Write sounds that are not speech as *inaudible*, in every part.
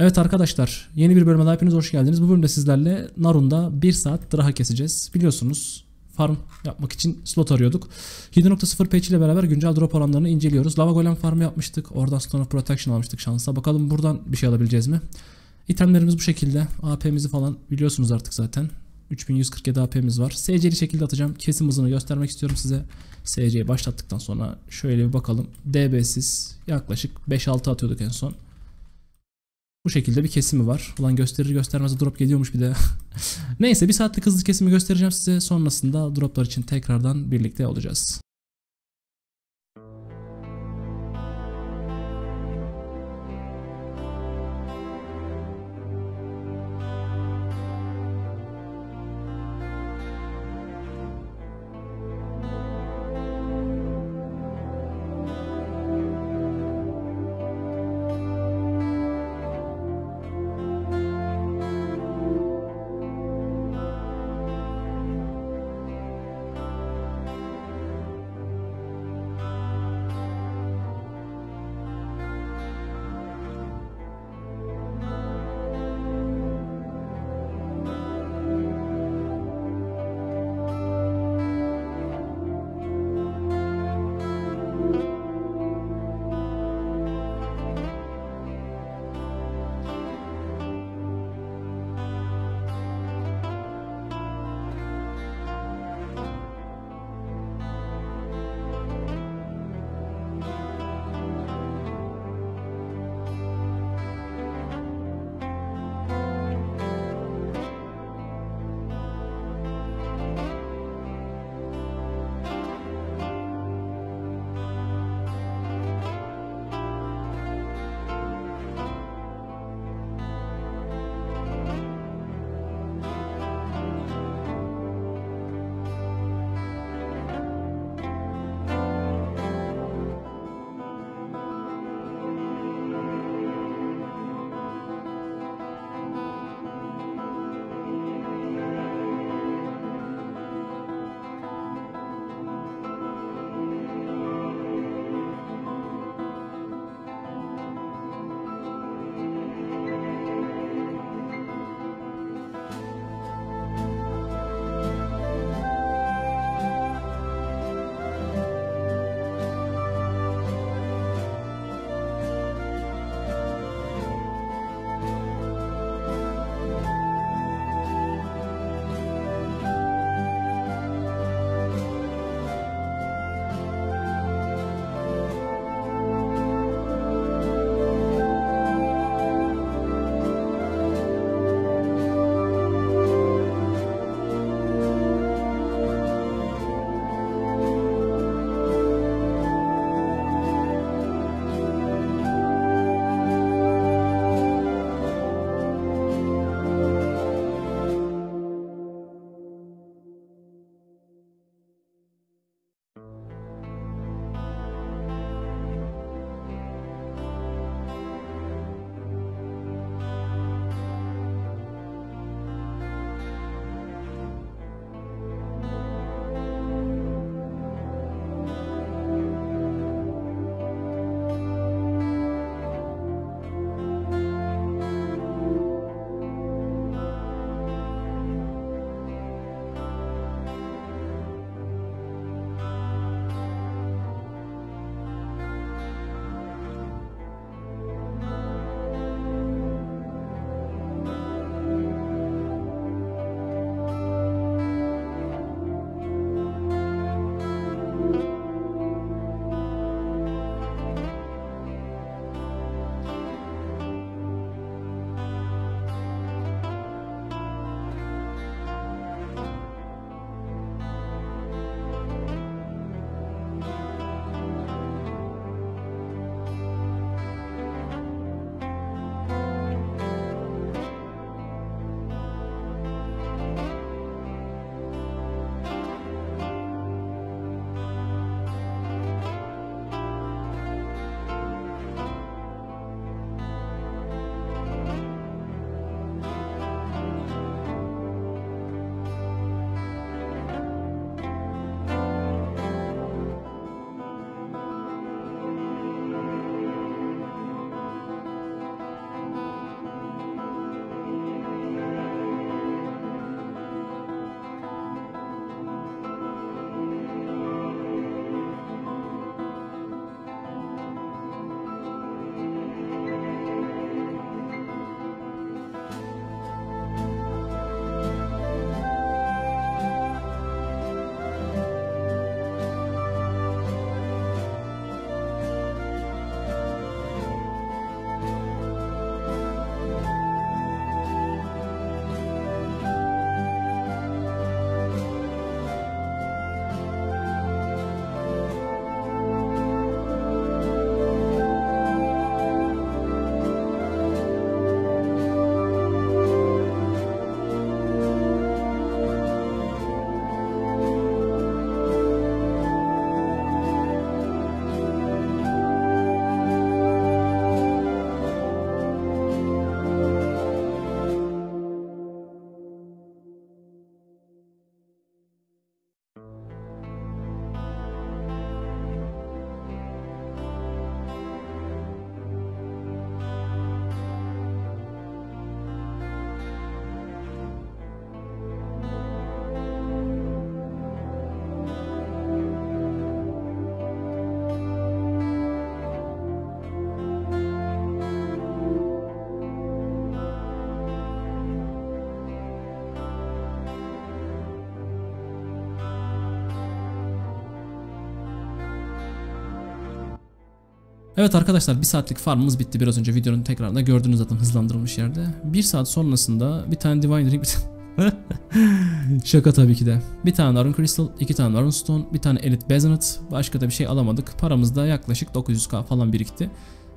Evet arkadaşlar yeni bir bölüme daha hepiniz hoş geldiniz. Bu bölümde sizlerle Narun'da 1 saat draha keseceğiz. Biliyorsunuz farm yapmak için slot arıyorduk. 7.0 patch ile beraber güncel drop oranlarını inceliyoruz. Lava Golem farmı yapmıştık. Oradan Stone of Protection almıştık şansa. Bakalım buradan bir şey alabileceğiz mi? İtemlerimiz bu şekilde. AP'mizi falan biliyorsunuz artık zaten. 3147 AP'miz var. SC'li şekilde atacağım. Kesim hızını göstermek istiyorum size. SC'yi başlattıktan sonra şöyle bir bakalım. DB'siz yaklaşık 5-6 atıyorduk en son. Bu şekilde bir kesimi var. Ulan gösterir göstermez drop geliyormuş bir de. *laughs* Neyse bir saatlik hızlı kesimi göstereceğim size. Sonrasında droplar için tekrardan birlikte olacağız. Evet arkadaşlar bir saatlik farmımız bitti. Biraz önce videonun tekrarında gördüğünüz zaten hızlandırılmış yerde. Bir saat sonrasında bir tane Divine Ring *laughs* Şaka tabii ki de. Bir tane Iron Crystal, iki tane Iron Stone, bir tane Elite Bazonet. Başka da bir şey alamadık. Paramız da yaklaşık 900k falan birikti.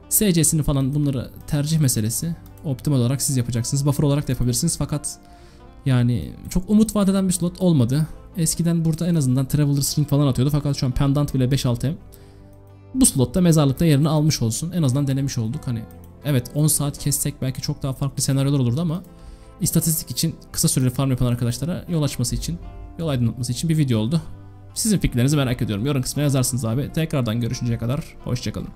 SC'sini falan bunları tercih meselesi. Optimal olarak siz yapacaksınız. Buffer olarak da yapabilirsiniz fakat yani çok umut vadeden bir slot olmadı. Eskiden burada en azından Traveler's Ring falan atıyordu fakat şu an Pendant bile 5-6M. Bu slotta mezarlıkta yerini almış olsun. En azından denemiş olduk. Hani evet 10 saat kessek belki çok daha farklı senaryolar olurdu ama istatistik için kısa süreli farm yapan arkadaşlara yol açması için, yol aydınlatması için bir video oldu. Sizin fikirlerinizi merak ediyorum. Yorum kısmına yazarsınız abi. Tekrardan görüşünceye kadar hoşçakalın.